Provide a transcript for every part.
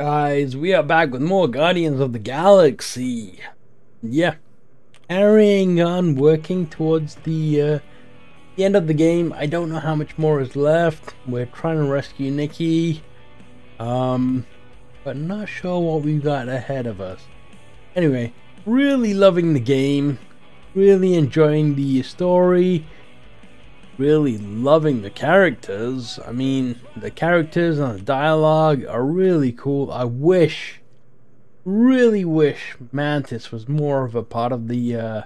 guys? We are back with more Guardians of the Galaxy. Yeah, carrying on, working towards the uh, the end of the game. I don't know how much more is left. We're trying to rescue Nikki, um, but not sure what we've got ahead of us. Anyway, really loving the game, really enjoying the story really loving the characters. I mean, the characters and the dialogue are really cool. I wish, really wish Mantis was more of a part of the, uh,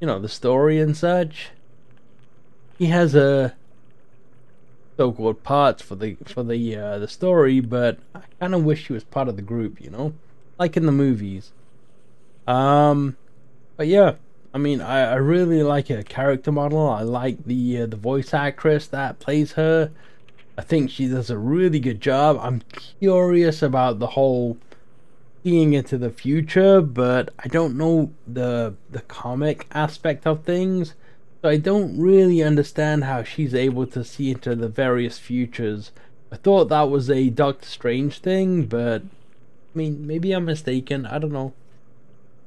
you know, the story and such. He has a so-called parts for the for the uh, the story, but I kind of wish he was part of the group. You know, like in the movies. Um, but yeah, I mean, I, I really like her character model. I like the uh, the voice actress that plays her. I think she does a really good job. I'm curious about the whole seeing into the future, but I don't know the the comic aspect of things. So I don't really understand how she's able to see into the various futures. I thought that was a Doctor Strange thing, but I mean, maybe I'm mistaken. I don't know.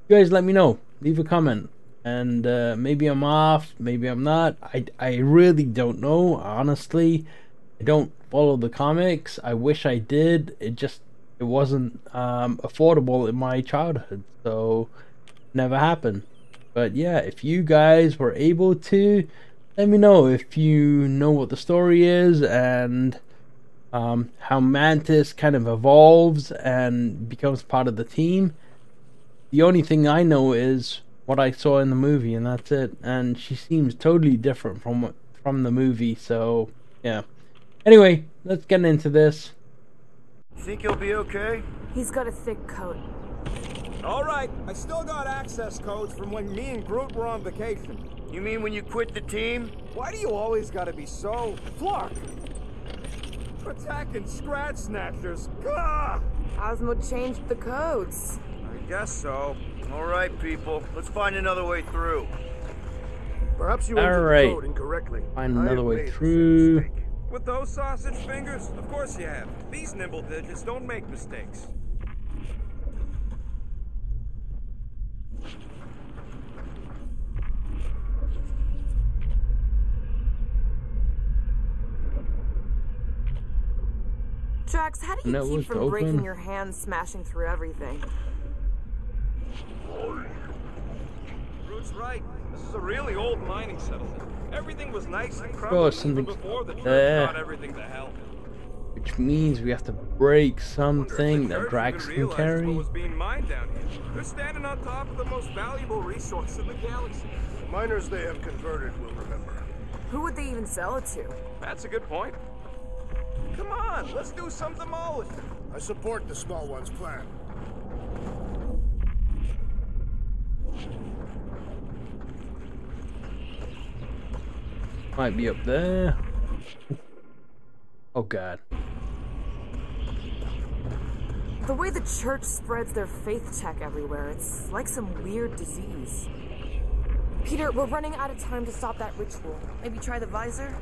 You guys let me know. Leave a comment and uh, maybe I'm off, maybe I'm not. I, I really don't know, honestly. I don't follow the comics. I wish I did. It just it wasn't um, affordable in my childhood, so never happened. But yeah, if you guys were able to, let me know if you know what the story is and um, how Mantis kind of evolves and becomes part of the team. The only thing I know is what I saw in the movie, and that's it. And she seems totally different from what from the movie. So yeah. Anyway, let's get into this. Think he'll be okay? He's got a thick coat. All right, I still got access codes from when me and Groot were on vacation. You mean when you quit the team? Why do you always gotta be so... Flark! Attacking Scratch Snatchers! Gah! Cosmo changed the codes. I guess so. All right, people. Let's find another way through. Perhaps you All entered right. the code incorrectly. Find another way made the same through. With those sausage fingers? Of course you have. These nimble digits don't make mistakes. Drax, how do you Network keep from open. breaking your hands smashing through everything? Groot's right. This is a really old mining settlement. Everything was nice and Oh, crumbling even before the church there. got everything to hell. Which means we have to break something that church Drax even can realizes carry. What was being mined down here. They're standing on top of the most valuable resource in the galaxy. The Miners they have converted will remember. Who would they even sell it to? That's a good point. Come on, let's do some demolishing. I support the small one's plan. Might be up there. Oh god. The way the church spreads their faith tech everywhere, it's like some weird disease. Peter, we're running out of time to stop that ritual. Maybe try the visor?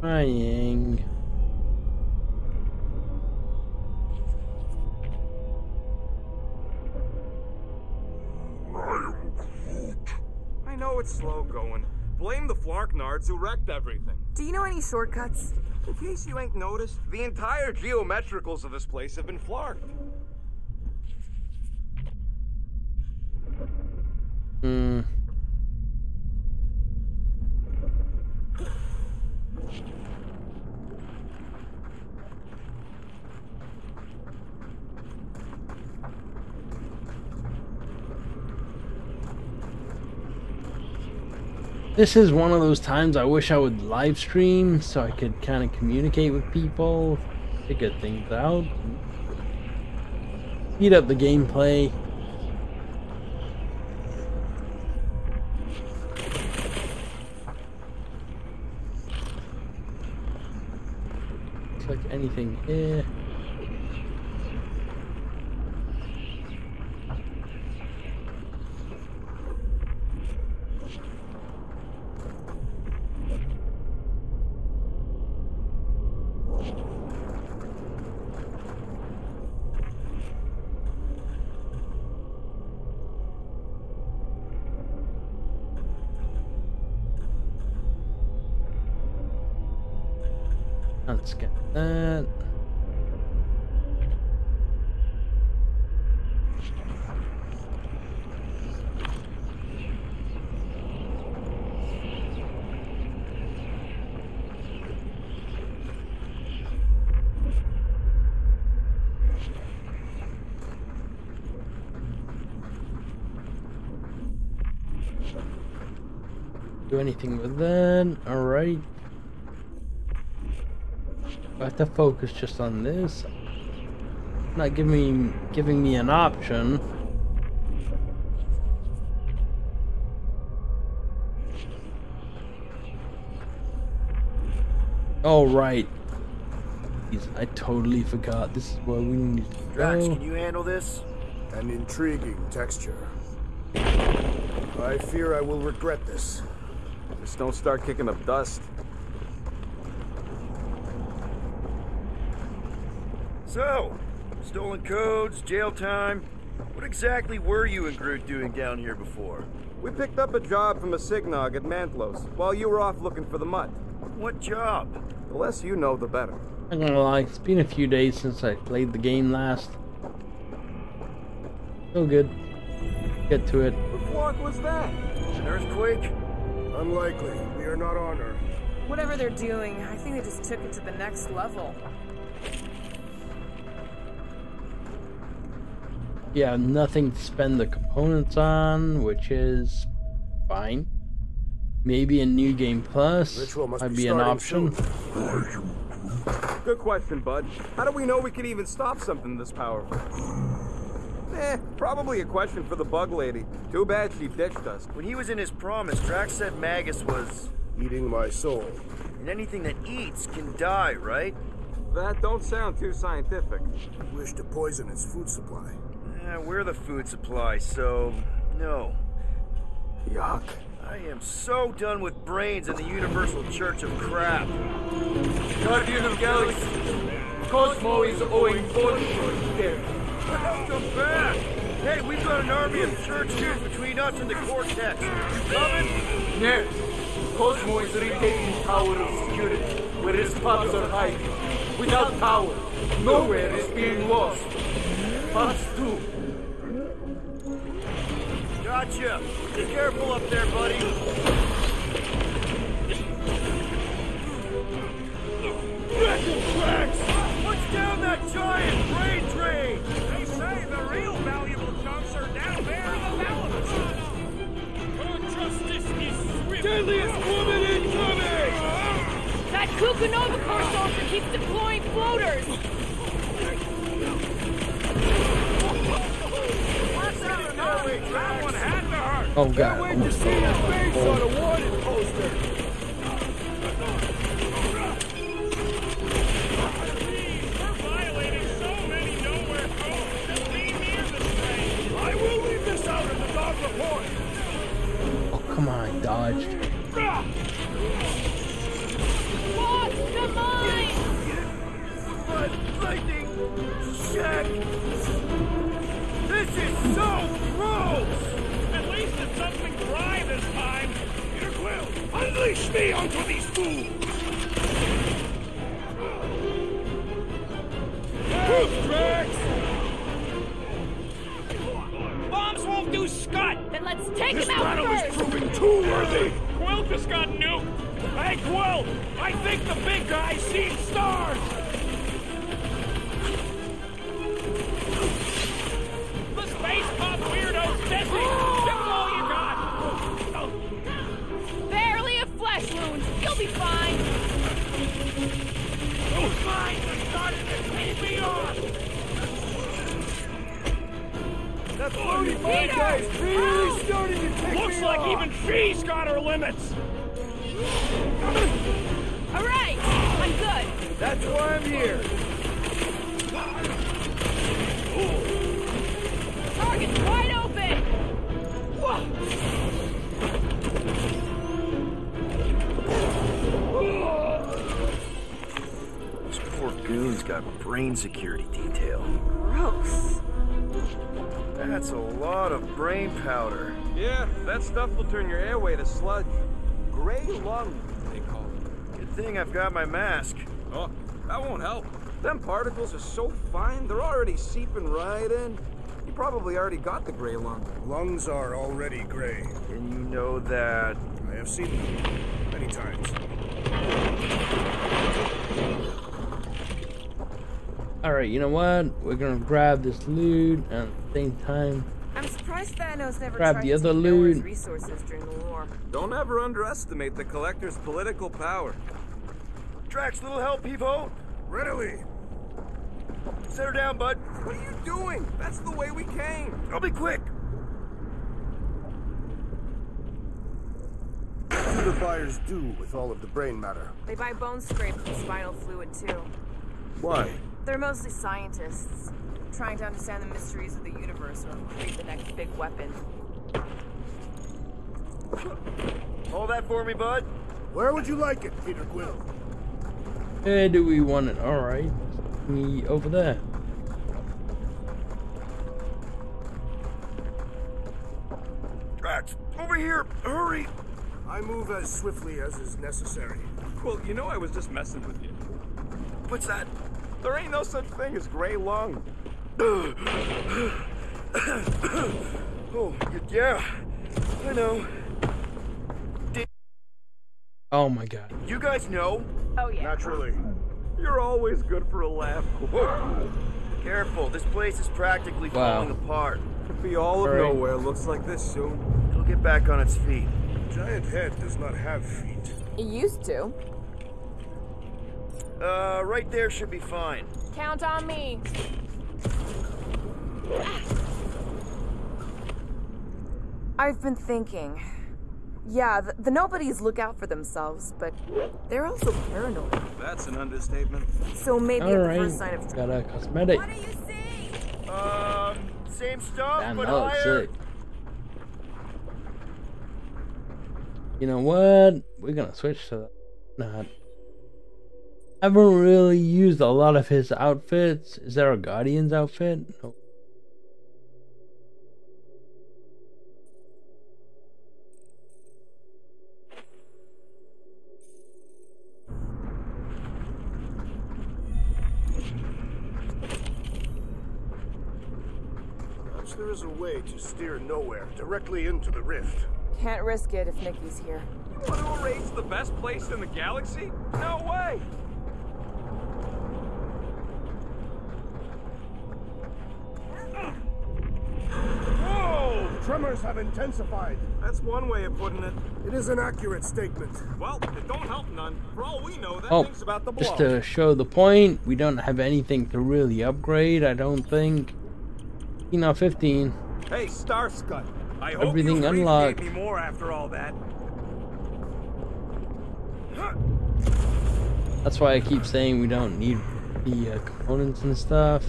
Trying. It's slow going. Blame the Flarknards who wrecked everything. Do you know any shortcuts? In case you ain't noticed, the entire geometricals of this place have been flarked. Hmm. This is one of those times I wish I would live stream so I could kind of communicate with people, figure things out, speed up the gameplay. Click anything here. Let's get that. Do anything with that. Alright. I have to focus just on this. Not giving me giving me an option. All right. Jeez, I totally forgot. This is where we need to go. can you handle this? An intriguing texture. I fear I will regret this. Just don't start kicking up dust. So, stolen codes, jail time. What exactly were you and Groot doing down here before? We picked up a job from a Signog at Mantlos while you were off looking for the mutt. What job? The less you know, the better. I'm gonna lie, it's been a few days since I played the game last. Still good. Get to it. What flock was that? An earthquake? Unlikely. We are not on Earth. Whatever they're doing, I think they just took it to the next level. Yeah, nothing to spend the components on, which is fine. Maybe a new game plus Ritual must might be be an option. soon. Good question, bud. How do we know we could even stop something this powerful? Eh, probably a question for the bug lady. Too bad she ditched us. When he was in his promise, Drax said Magus was. Eating my soul. And anything that eats can die, right? That don't sound too scientific. Wish to poison its food supply. Eh, we're the food supply, so. No. Yuck. I am so done with brains and the Universal Church of Crap. Guardian of Galaxy. Cosmo is owing fortune there. Them back! Hey, we've got an army of church dudes between us and the Cortex. You coming? Yes. Cosmo is retaking power of security, where his pups are hiding. Without power, Knowhere is being lost. Us too. Gotcha! Be careful up there, buddy. What's down that giant brain drain? They say the real valuable chunks are down there in the thalamus. Your justice is swift. Deadliest woman incoming! That Kukunova soldier keeps deploying floaters! That one had to hurt. Oh god. Oh come on, lightning! Check! This is so gross! At least it's something dry this time. Peter Quill, unleash me onto these fools! Let's take This him out battle is first! proving too worthy! Quill just got nuked. Hey, Quill! I think the big guy's seen stars! Got my mask. Oh, that won't help. Them particles are so fine, they're already seeping right in. You probably already got the gray lung. Lungs are already gray. And you know that. I have seen them many times. Alright, you know what? We're gonna grab this loot and at the same time. I'm surprised Thanos never Grab tried the to other take loot. resources during the war. Don't ever underestimate the collector's political power. Drax, little help, Evo. Readily. Set her down, bud. What are you doing? That's the way we came. I'll be quick. What do the buyers do with all of the brain matter? They buy bone scrape and spinal fluid too. Why? They're mostly scientists, trying to understand the mysteries of the universe or create the next big weapon. Hold that for me, bud. Where would you like it, Peter Quill? Where do we want it? Alright. Me over there. Drax, over here. Hurry. I move as swiftly as is necessary. Well, you know I was just messing with you. What's that? There ain't no such thing as gray lung. Oh, y- yeah. I know. Oh my god. You guys know? Oh yeah. Naturally. You're always good for a laugh. Careful, this place is practically Wow. falling apart. Could be all of Right. Knowhere looks like this soon. It'll get back on its feet. Giant head does not have feet. It used to. Uh, right there should be fine. Count on me. I've been thinking. Yeah, the, the nobodies look out for themselves, but they're also paranoid. That's an understatement. So maybe at the first sign of Got a cosmetic. What do you see? Um, same stuff, Damn, but that looks higher. sick. You know what? We're gonna switch to that. Not. Haven't really used a lot of his outfits. Is there a Guardian's outfit? No. Way to steer Knowhere directly into the rift. Can't risk it if Nikki's here. You want to erase the best place in the galaxy? No way! Whoa! Tremors have intensified. That's one way of putting it. It is an accurate statement. Well, it don't help none. For all we know, that Oh, thing's about to blow. just to show the point, we don't have anything to really upgrade. I don't think. You know, 15. Hey, Starscut. I hope Everything you unlocked. me more after all that. That's why I keep saying we don't need the uh, components and stuff.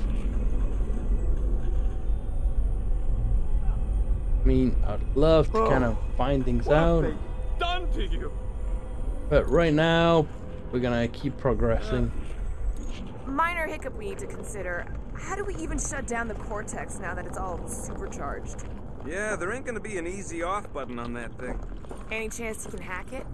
I mean, I'd love to kind of find things out, done to you? but right now we're gonna keep progressing. Minor hiccup we need to consider. How do we even shut down the cortex now that it's all supercharged? Yeah, there ain't gonna be an easy off button on that thing. Any chance you can hack it?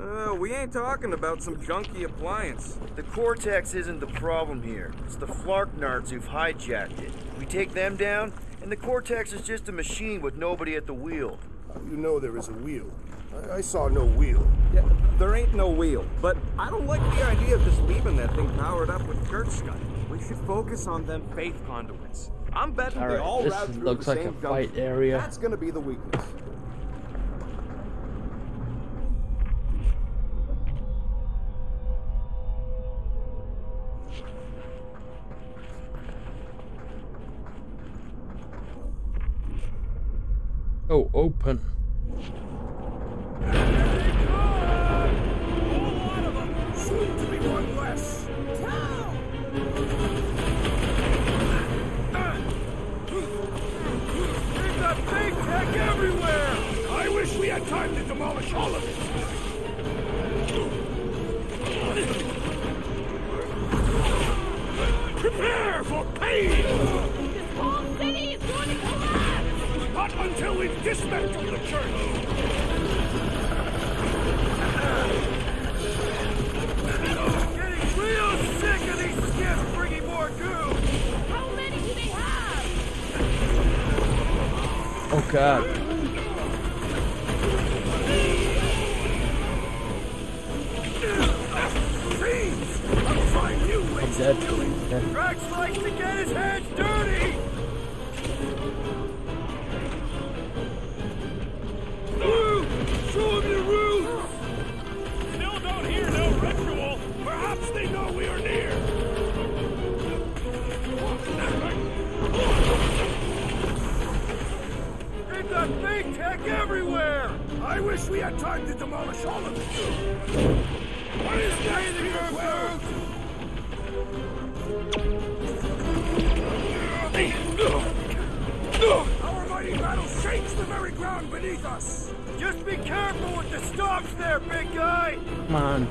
Uh, we ain't talking about some junky appliance. The Cortex isn't the problem here. It's the Flarknards who've hijacked it. We take them down, and the Cortex is just a machine with nobody at the wheel. You know there is a wheel? I, I saw no wheel. Yeah, there ain't no wheel. But I don't like the idea of just leaving that thing powered up with church scud. We should focus on them faith conduits. I'm betting All they right, all this route through looks the like same a fight area. That's gonna be the weakness. Oh, open. Dead. Rex likes to get his hands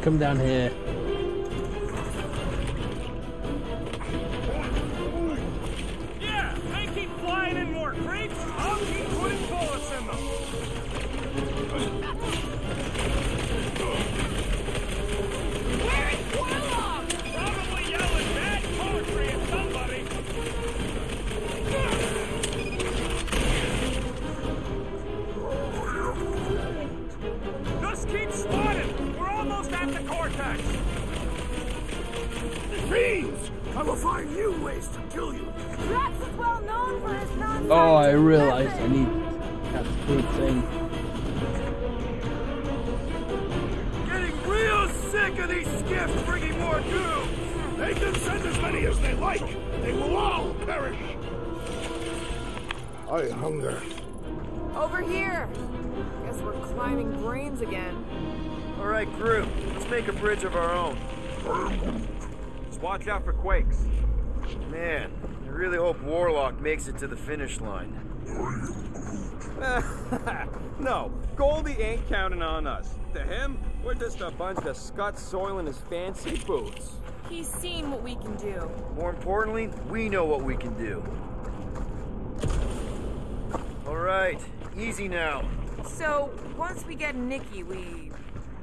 Come down here. Sick of these skiffs bringing more doom! They can send as many as they like. They will all perish. I hunger. Over here. Guess we're climbing brains again. Alright, crew, let's make a bridge of our own. Just watch out for quakes. Man, I really hope Warlock makes it to the finish line. no, Goldie ain't counting on us. To him, we're just uh, a bunch of scut soiling his fancy boots. He's seen what we can do. More importantly, we know what we can do. Alright, easy now. So, once we get Nikki, we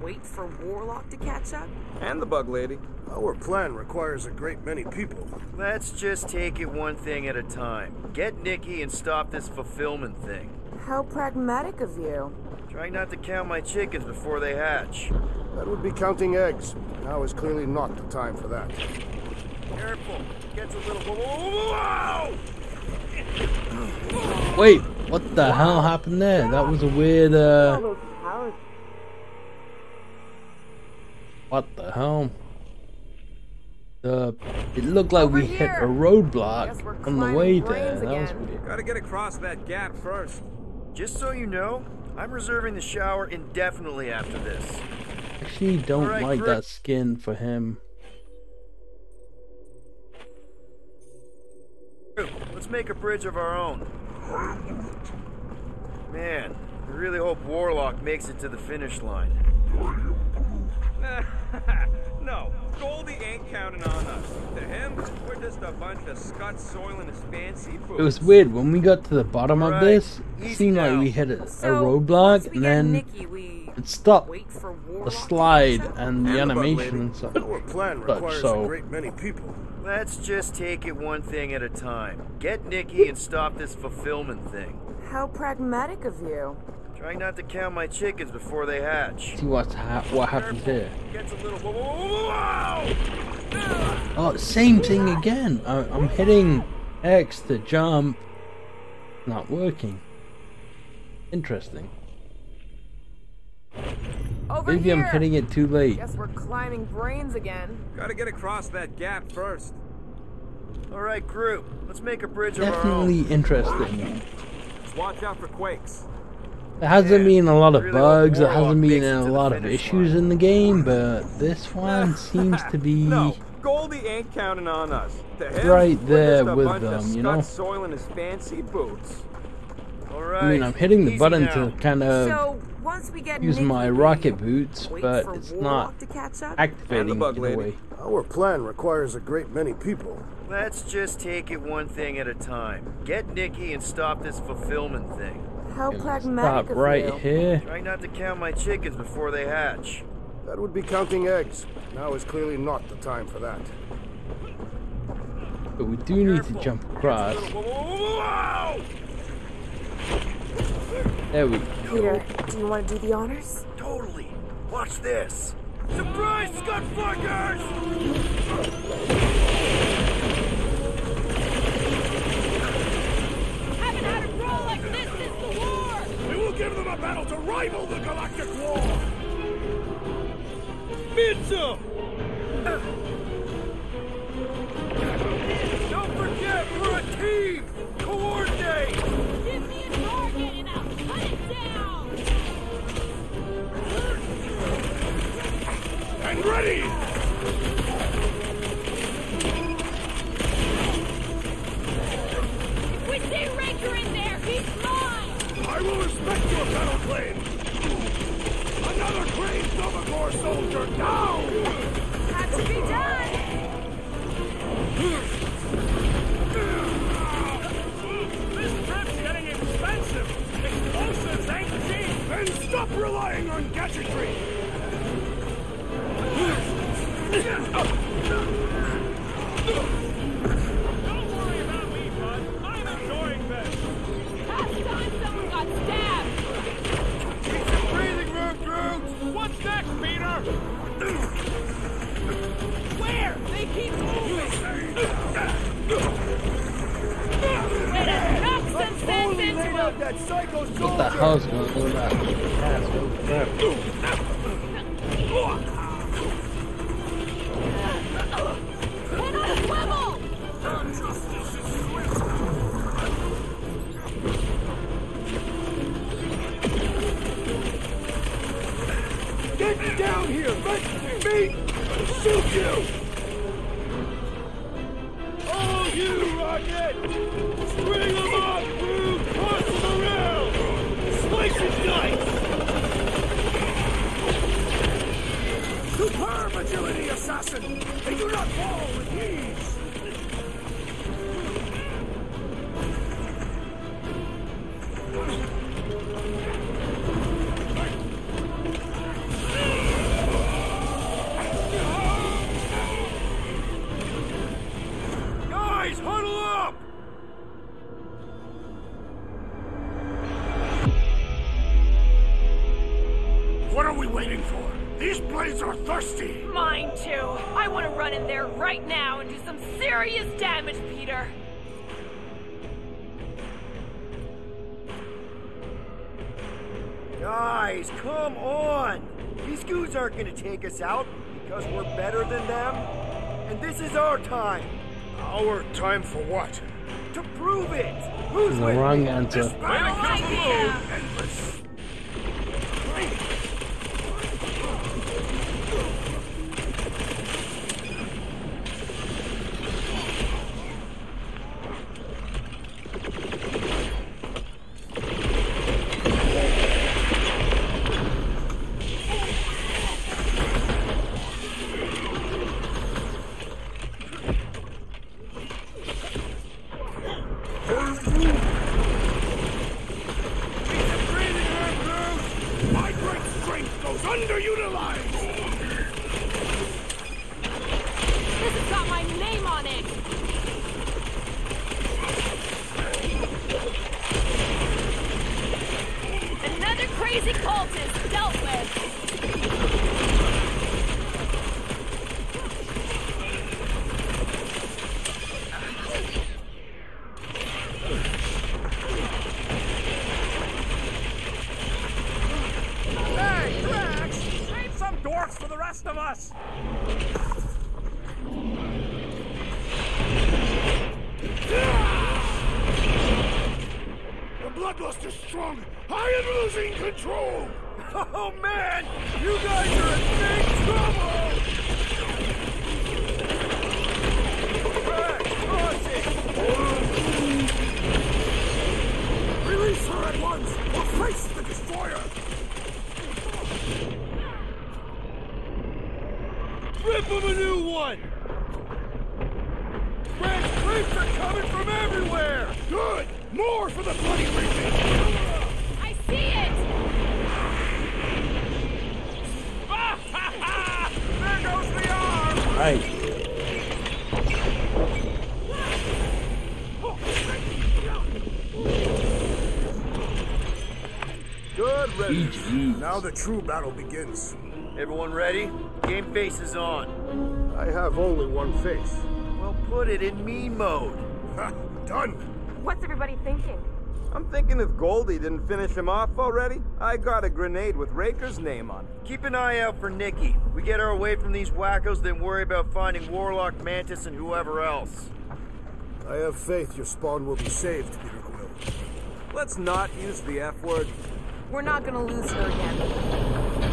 wait for Warlock to catch up? And the bug lady. Our plan requires a great many people. Let's just take it one thing at a time. Get Nikki and stop this fulfillment thing. How pragmatic of you. Try not to count my chickens before they hatch. That would be counting eggs. Now is clearly not the time for that. Careful, gets a little. Whoa! Wait, what the hell happened there? That was a weird, uh... What the hell? Uh, it looked like Over we hit a roadblock on the way there. brains That was weird. Gotta get across that gap first. Just so you know, I'm reserving the shower indefinitely after this. Actually, don't Alright, like that skin for him. Let's make a bridge of our own. Man, I really hope Warlock makes it to the finish line. no, Goldie ain't counting on us. To him, we're just a bunch of scut soiling his fancy boots. It was weird when we got to the bottom of this. It easy seemed like now. we hit a, a roadblock, once we and then Nikki, we it stopped wait for the slide catch and the And the animation and stuff. Our plan But requires so- a great many people. Let's just take it one thing at a time. Get Nikki and stop this fulfillment thing. How pragmatic of you. Try not to count my chickens before they hatch. See what's ha- what happens here. Gets a little. Whoa! Oh, same thing again. I, I'm hitting X to jump. Not working. Interesting. Over Maybe here. I'm hitting it too late. Guess we're climbing brains again. Gotta get across that gap first. Alright, crew, let's make a bridge of our own. Definitely interesting. Just watch out for quakes. There hasn't Yeah, been a lot of really bugs, there Warlock hasn't been a lot of issues line. in the game, but this one seems to be No, Goldie ain't counting on us. To him, Right there with bunch them, you know? scut soiling his fancy boots. Alright. I mean, I'm hitting the button now. to kind of so, once we get use my we rocket boots, but it's not to catch up? activating bug in lady. way. Our plan requires a great many people. Let's just take it one thing at a time. Get Nikki and stop this fulfillment thing. How Stop pragmatic of right you. here. Try not to count my chickens before they hatch. That would be counting eggs. Now is clearly not the time for that. But we do need to jump across. little- Whoa! There we go. Peter, do you want to do the honors? Totally. Watch this. Surprise, Scutflugers! Haven't had a brawl like this since the war! We will give them a battle to rival the Galactic War! Pizza! Don't forget, we're a team! Coordinate! Give me a target and I'll cut it down! And ready! I will respect your battle claim! Another Crane Novagor soldier down! Had to be done! This trip's getting expensive! Explosives ain't cheap! Then stop relying on gadgetry! Guys, come on! These goons aren't gonna take us out because we're better than them. And this is our time. Our time for what? To prove it! Who's The with wrong me? answer. Battle idea. endless! My great strength goes underutilized! This has got my name on it. Another crazy cultist dealt with. Hey, Drax! Save some dwarfs for the rest of us! The bloodluster's strong! I am losing! Oh man! You guys are in big trouble! Drax, cross it! Release her at once, or face the destroyer! Rip him a new one! Drax creeps are coming from everywhere! Good! More for the bloody reaping! I see it. there goes the arm! Right. ready. GG. Now the true battle begins. Everyone ready? Game face is on. I have only one face. Well, put it in me mode. Done! What's everybody thinking? I'm thinking if Goldie didn't finish him off already, I got a grenade with Raker's name on it. Keep an eye out for Nikki. We get her away from these wackos, then worry about finding Warlock, Mantis, and whoever else. I have faith your spawn will be saved, Peter Quill. Let's not use the F word. We're not gonna lose her again.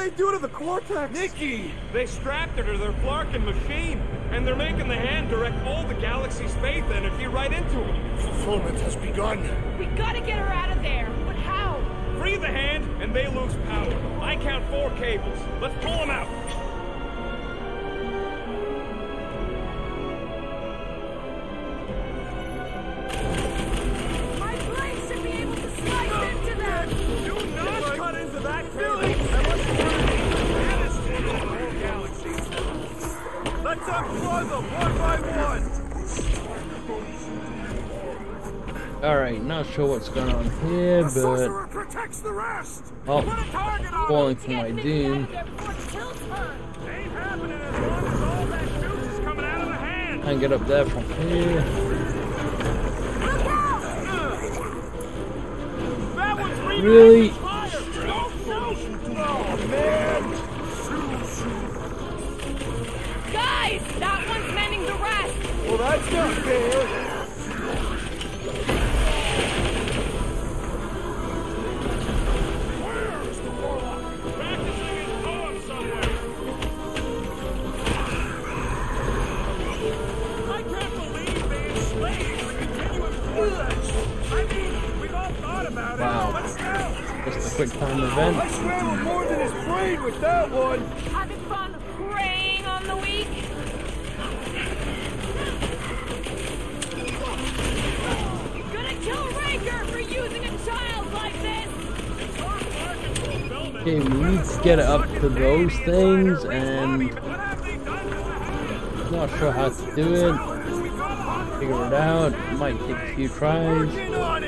They do to the Cortex? Nikki! They strapped her to their Flarkin machine, and they're making the hand direct all the galaxy's faith energy right into it. Fulfillment has begun. We gotta get her out of there. But how? Free the hand, and they lose power. I count four cables. Let's pull them out. Sure what's going on here, but Sorcerer protects the oh, Put a target on falling for my doom. out of it kills her. Ain't happening as long as all that juice is coming out of the hand. I can get up there from here. That one's redirecting Really? fire. Don't shoot. Oh, man! Guys, that one's mending the rest. Well, that's not fair. Quick time event. scrambled more than his brain with that one. Having fun preying on the weak. Gonna kill Raker for using a child like this. Okay, we need to get it up to those things, and What have they done to the hand? not sure how to do it. Figure it out. Might take a few tries.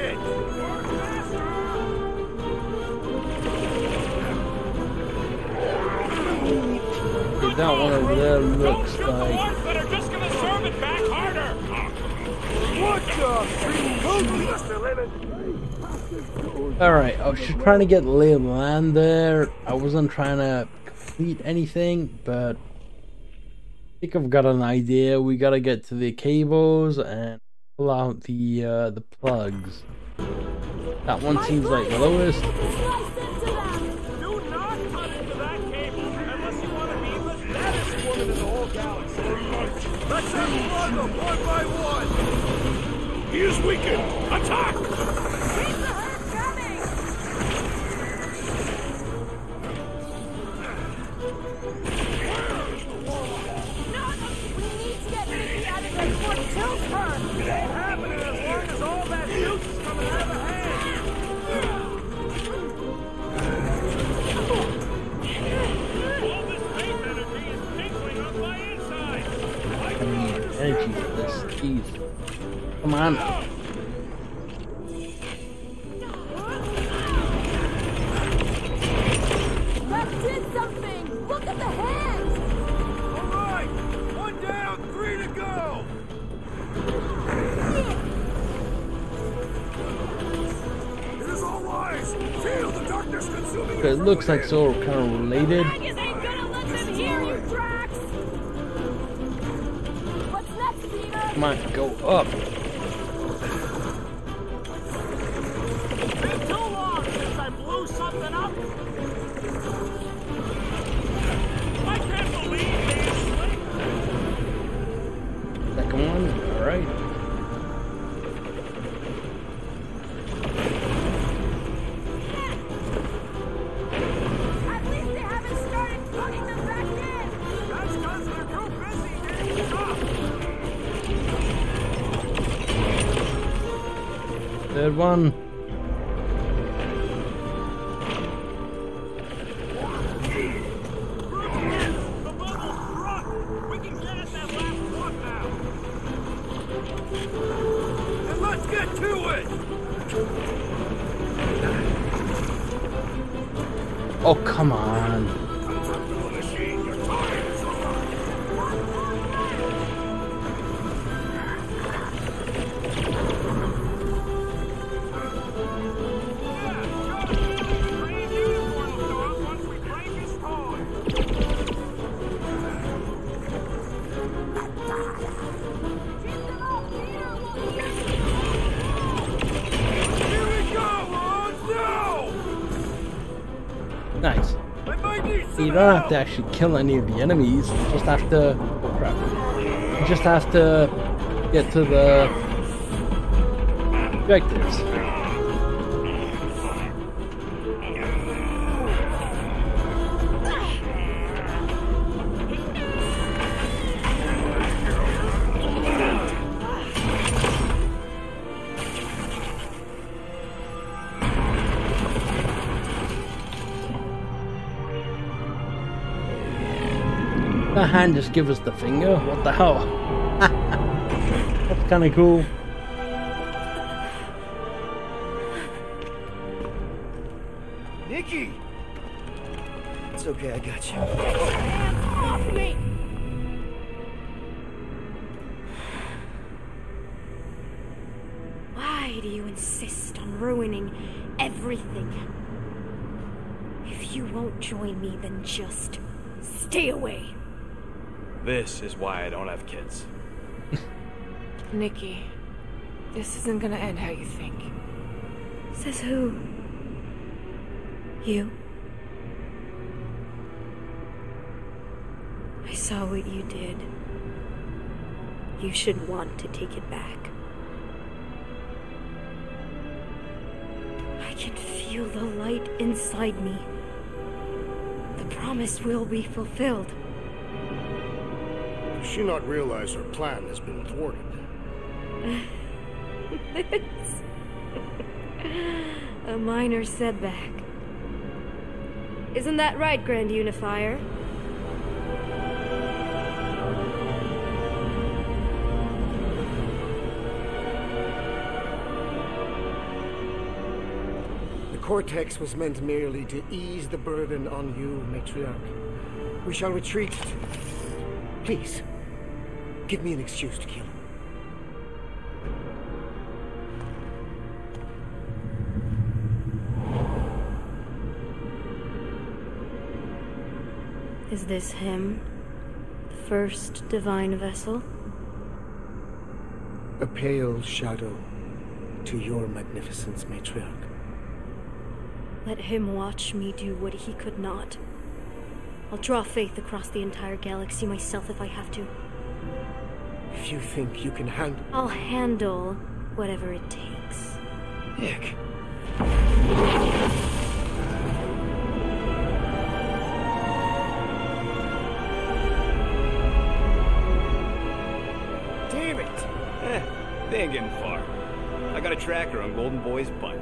That one over there looks Shoot the like ones that are just gonna serve it back harder. What the? Alright, I was just trying to get lay land there. I wasn't trying to complete anything, but I think I've got an idea. We gotta get to the cables and pull out the uh, the plugs. That one seems like the lowest. One by one. He is weakened! Attack! For this. Jeez. Come on. That did something. Look at the hands. All right, one down, three to go. It is all lies! Feel the darkness consuming It looks like it's all kind of related. Come go up. You don't have to actually kill any of the enemies. You just have to. Oh crap. You just have to get to the objectives. The hand just give us the finger? What the hell? That's kind of cool. Nikki! It's okay, I got you. Hands off me! Why do you insist on ruining everything? If you won't join me, then just stay away. This is why I don't have kids. Nikki, this isn't gonna end how you think. Says who? You? I saw what you did. You should want to take it back. I can feel the light inside me. The promise will be fulfilled. Does she not realize her plan has been thwarted? It's a minor setback. Isn't that right, Grand Unifier? The Cortex was meant merely to ease the burden on you, Matriarch. We shall retreat. Please, give me an excuse to kill him. Is this him? The first divine vessel? A pale shadow to your magnificence, Matriarch. Let him watch me do what he could not. I'll draw faith across the entire galaxy myself if I have to. If you think you can handle... I'll handle whatever it takes. Nick. Damn it! Eh, they ain't getting far. I got a tracker on Golden Boy's butt.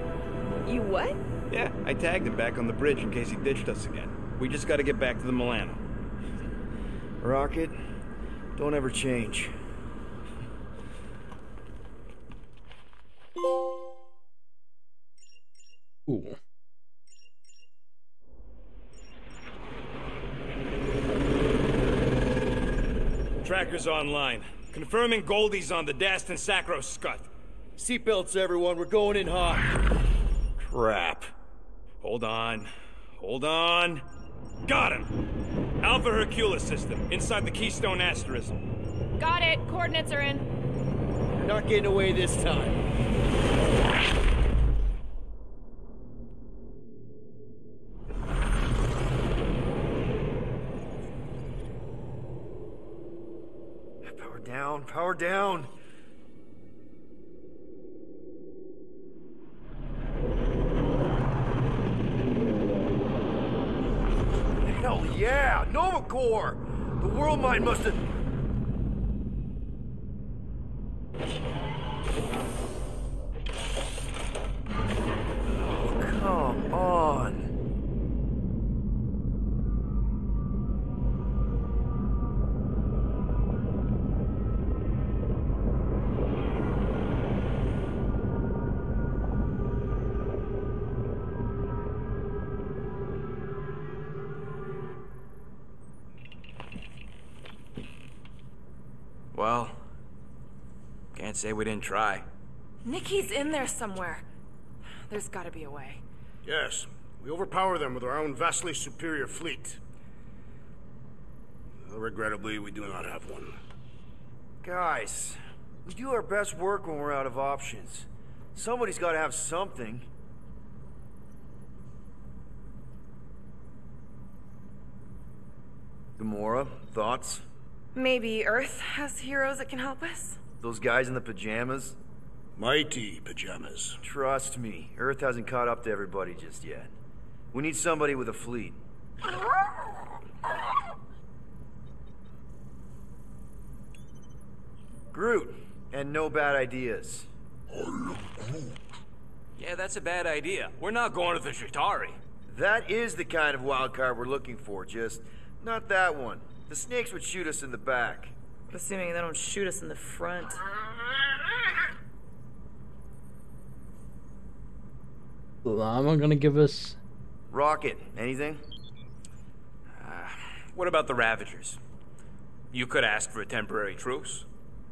You what? Yeah, I tagged him back on the bridge in case he ditched us again. We just gotta get back to the Milano. Rocket, don't ever change. Tracker's online. Confirming Goldie's on the Dastan Sacro Scut. Seatbelts, everyone, we're going in hot. Crap. Hold on. Hold on. Got him! Alpha Hercules system, inside the Keystone Asterism. Got it. Coordinates are in. You're not getting away this time. Down, power down. Hell yeah! Nova Corps! The world mind must have. Well, can't say we didn't try. Nikki's in there somewhere. There's gotta be a way. Yes, we overpower them with our own vastly superior fleet. Regrettably, we do not have one. Guys, we do our best work when we're out of options. Somebody's got to have something. Gamora, thoughts? Maybe Earth has heroes that can help us? Those guys in the pajamas? Mighty pajamas. Trust me, Earth hasn't caught up to everybody just yet. We need somebody with a fleet. Groot, and no bad ideas. Yeah, that's a bad idea. We're not going to the Chitauri. That is the kind of wild card we're looking for, just not that one. The snakes would shoot us in the back. Assuming they don't shoot us in the front. Llama gonna give us Rocket, anything? Uh, what about the Ravagers? You could ask for a temporary truce.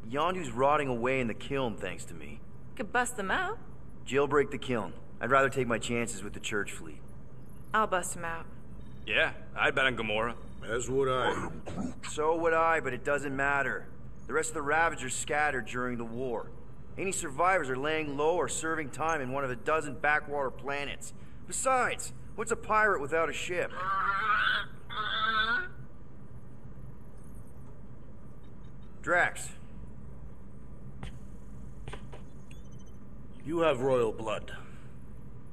Yondu's rotting away in the Kyln thanks to me. Could bust them out. Jailbreak the Kyln. I'd rather take my chances with the church fleet. I'll bust them out. Yeah, I'd bet on Gamora. As would I. So would I, but it doesn't matter. The rest of the Ravagers scattered during the war. Any survivors are laying low or serving time in one of a dozen backwater planets. Besides, what's a pirate without a ship? Drax, You have royal blood.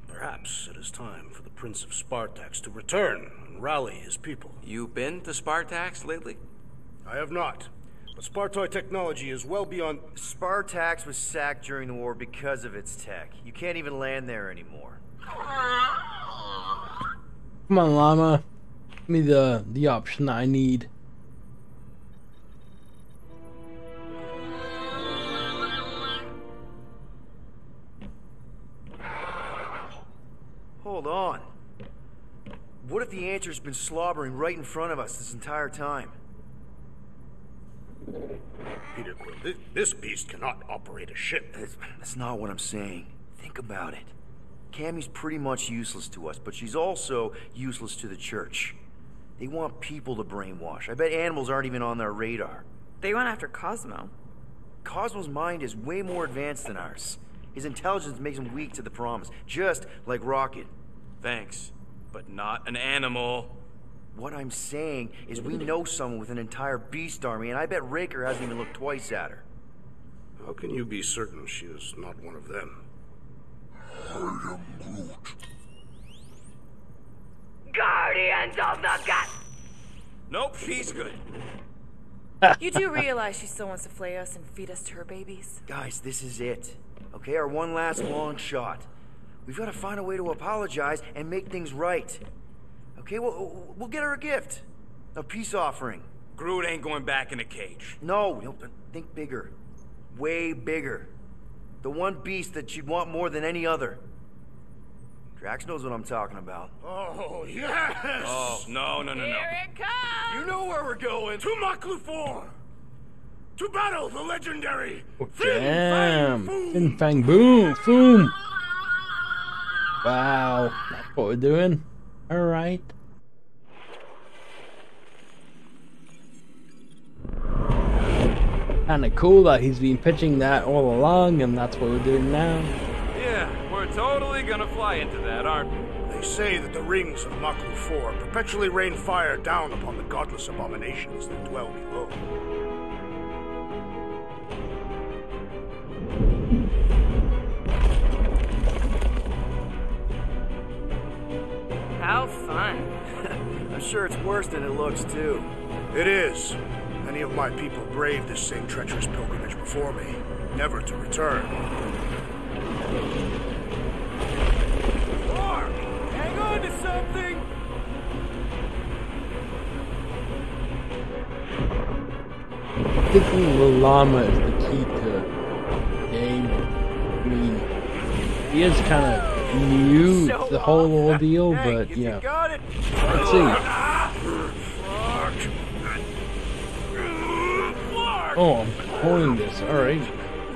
Perhaps it is time for the Prince of Spartax to return and rally his people. You been to Spartax lately? I have not. But Spartoid technology is well beyond. Spartax was sacked during the war because of its tech. You can't even land there anymore. Come on, llama. Give me the the option that I need. Hold on. What if the answer's been slobbering right in front of us this entire time? Peter Quill, thi- this beast cannot operate a ship. That's, that's not what I'm saying. Think about it. Cammy's pretty much useless to us, but she's also useless to the church. They want people to brainwash. I bet animals aren't even on their radar. They went after Cosmo. Cosmo's mind is way more advanced than ours. His intelligence makes him weak to the promise, just like Rocket. Thanks, but not an animal. What I'm saying is we know someone with an entire beast army, and I bet Raker hasn't even looked twice at her. How can you be certain she is not one of them? I am Groot. Guardians of the Gut! Nope, she's good. You do realize she still wants to flay us and feed us to her babies? Guys, this is it. Okay, our one last long shot. We've got to find a way to apologize and make things right. Okay, we'll, we'll get her a gift. A peace offering. Groot ain't going back in a cage. No, no, think bigger. Way bigger. The one beast that she'd want more than any other. Drax knows what I'm talking about. Oh, yes! Oh, no, no, no, no. Here it comes! You know where we're going. To Maklu IV! To battle the legendary Fin Damn. Fang Foom! Fin Fang Boom. Boom. Wow. That's what we're doing. Alright. Kinda cool that he's been pitching that all along and that's what we're doing now. Yeah, we're totally gonna fly into that, aren't we? They say that the rings of Maklu IV perpetually rain fire down upon the godless abominations that dwell below. How fun. I'm sure it's worse than it looks, too. It is. Many of my people braved this same treacherous pilgrimage before me, never to return. Mark, hang on to something! Thinking the llama is the key to the game. I mean, he is kind of new to the whole ordeal, Hey, but if yeah. you got it. Let's see. Mark! Oh, I'm controlling this. Alright.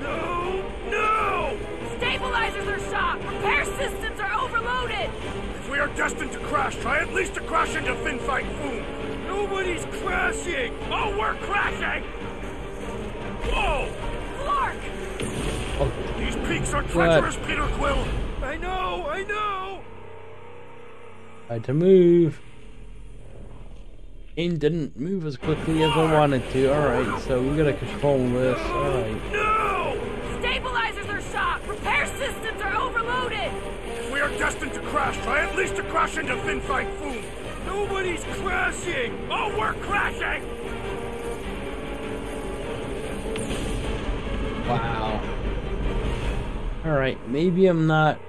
No! No! Stabilizers are shot! Repair systems are overloaded! If we are destined to crash, try at least to crash into Fin Fang Foom. Nobody's crashing! Oh, we're crashing! Whoa! Clark! Oh, These peaks are treacherous, Peter Quill! I know! I know! Tried to move. Game didn't move as quickly as I wanted to. Alright, so we gotta control this. Alright. No! Stabilizers are shot! Repair systems are overloaded! If we are destined to crash, try at least to crash into Fin Fang Foom. Nobody's crashing! Oh, we're crashing! Wow. Alright, maybe I'm not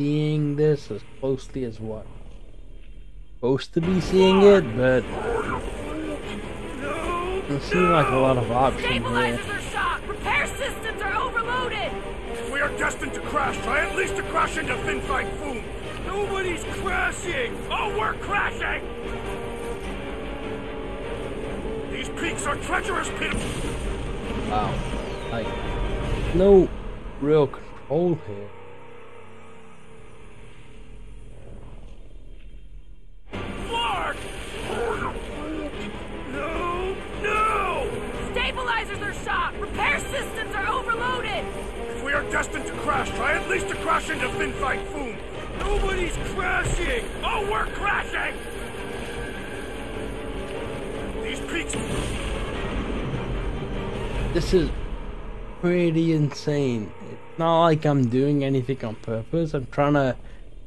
seeing this as closely as what supposed to be seeing it, but it seems like a lot of options here. Stabilizers are shot! Repair systems are overloaded! We are destined to crash, try at least to crash into Fin Fang Foom. Nobody's crashing! Oh, we're crashing! These peaks are treacherous, Peter. Wow. Like, no real control here. This is pretty insane. It's not like I'm doing anything on purpose. I'm trying to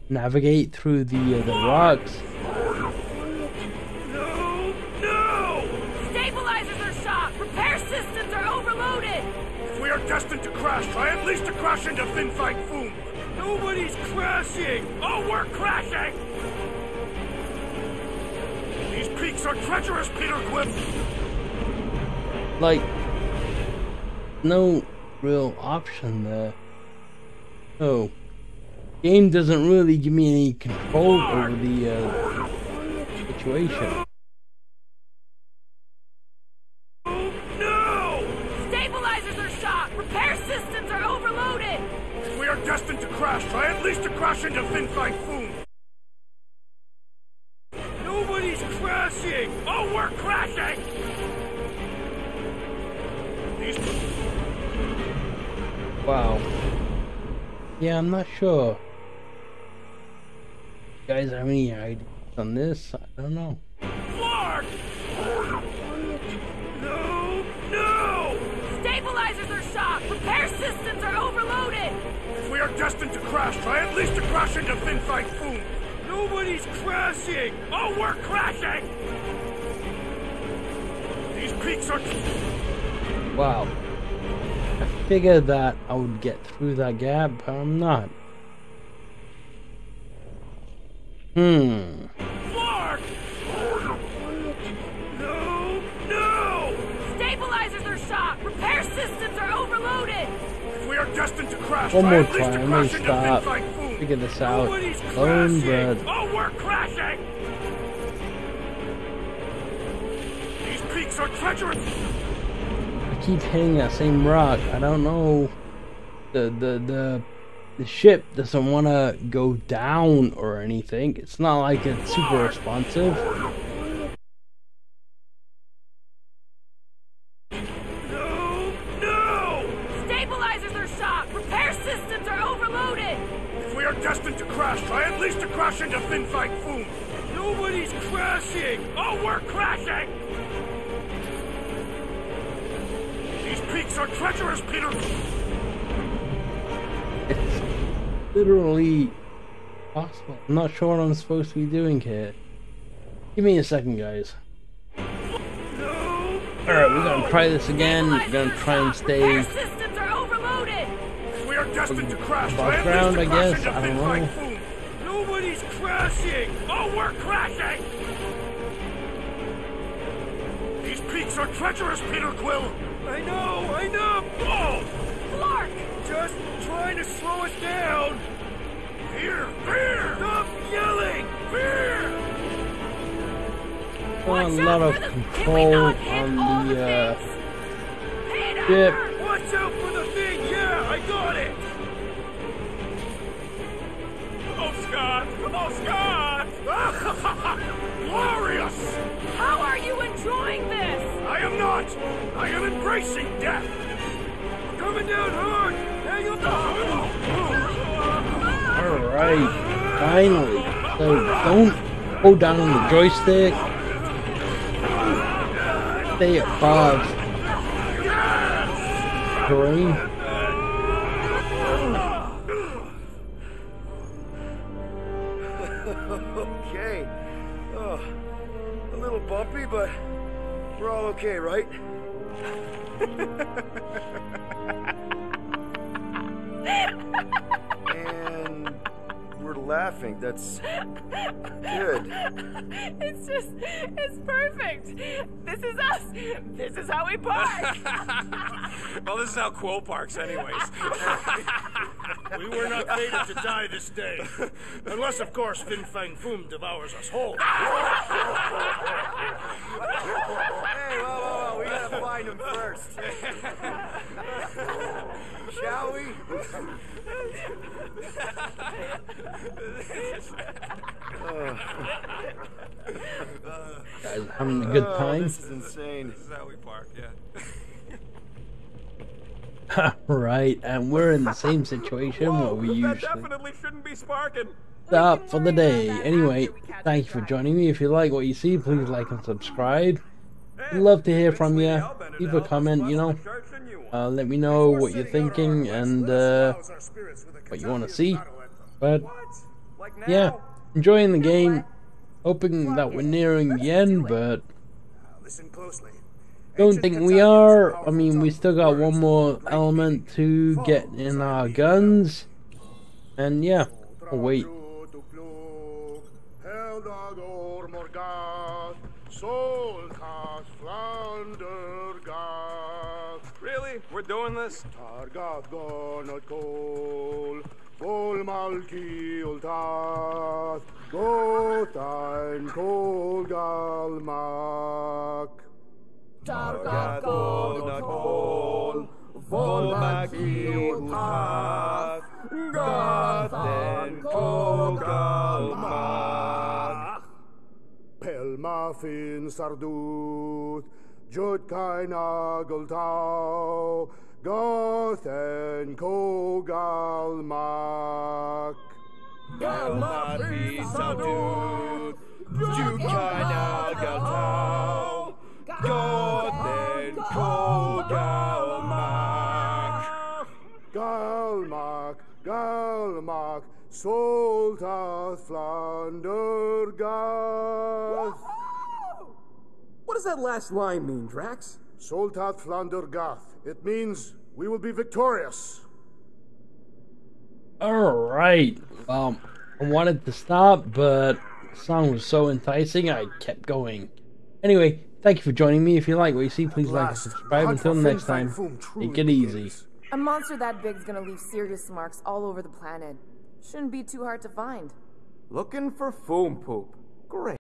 navigate through the uh, the rocks. No! No! Stabilizers are shot! Repair systems are overloaded! If we are destined to crash, try at least to crash into Fin Fang Foom. Nobody's crashing! Oh, we're crashing! These peaks are treacherous, Peter Quill. Like, no real option there. Oh, game doesn't really give me any control over the uh, situation. No! Stabilizers are shot! Repair systems are overloaded! We are destined to crash, try at least to crash into Fin Fang Foom. I'm not sure. You guys have any ideas on this? I don't know. Clark! No! No! Stabilizers are shot! Repair systems are overloaded! If we are destined to crash, try at least to crash into Fin Fang Foom. Nobody's crashing! Oh, we're crashing! These peaks are... Wow. I figured that I would get through that gap, but I'm not. Hmm. Clark! No! No! Stabilizers are shot! Repair systems are overloaded! If we are destined to crash, One more at least to time, let me stop. Fin Fang Foom. Figure this out. Nobody's Alone, but Oh, we're crashing! These peaks are treacherous! I keep hitting that same rock. I don't know. The the the the ship doesn't want to go down or anything. It's not like it's super responsive. No! No! Stabilizers are shot! Repair systems are overloaded! If we are destined to crash, try at least to crash into Fin Fang Foom. Nobody's crashing! Oh, we're crashing! Are treacherous, Peter! It's literally possible. I'm not sure what I'm supposed to be doing here. Give me a second, guys. No! Alright, we're gonna try this again. We're gonna try and stay Repair systems are overloaded! We are destined to crash, above ground, I guess. I don't know. Nobody's crashing! Oh, we're crashing! These peaks are treacherous, Peter Quill! I know! I know! Oh! Clark! Just trying to slow us down! Fear! Fear! Stop yelling! Fear! a lot of control on the uh, ship. Watch out for the thing! Yeah, I got it! Oh, Scott! Oh, Scott! Glorious! How are you enjoying this? I am not! I am embracing death! Coming down hard! Hang on! Alright, finally. So don't hold down on the joystick. Stay above terrain. okay. Oh, a little bumpy, but we're all okay, right? and we're laughing. That's good. It's just, it's perfect. This is us. This is how we park. well, this is how Quill parks, anyways. We were not fated to die this day. Unless, of course, Fin Fang Foom devours us whole. Hey, whoa, whoa, whoa. We gotta find him first. Shall we? Guys, having a good Oh, this is insane. This is how we park, yeah. right, and we're in the same situation where we that usually definitely shouldn't be sparking. stop for the day. Anyway, thank you for joining me. If you like what you see, please like and subscribe. Love to hear from you. Leave a comment, you know. Uh, let me know what you're thinking and uh, what you want to see. But yeah, enjoying the game. Hoping that we're nearing the end, but don't think we are. I mean, we still got one more element to get in our guns. And yeah, wait. Morgath, Soltas Flandergath, Really? We're doing this? Targath Gonot Kol, Volmalki Ultath, Gotain Kolgalmak. Gargonakol, Volmakiultath, Gothen Kogalmak. Pelmafin Sarduth, Jutkain Agultau, Gothen Kogalmak. Galmafi Saldut, Jukana Galtau, Gothen Kogalmak. Galmak, Galmak, Soltath Flandergath. What does that last line mean, Drax? Soltath Flandergath. It means we will be victorious. Alright. Um, I wanted to stop, but the song was so enticing, I kept going. Anyway, thank you for joining me. If you like what you see, please like and last, subscribe. Until next time, Foom take it easy. A monster that big's gonna leave serious marks all over the planet. Shouldn't be too hard to find. Looking for foam poop. Great.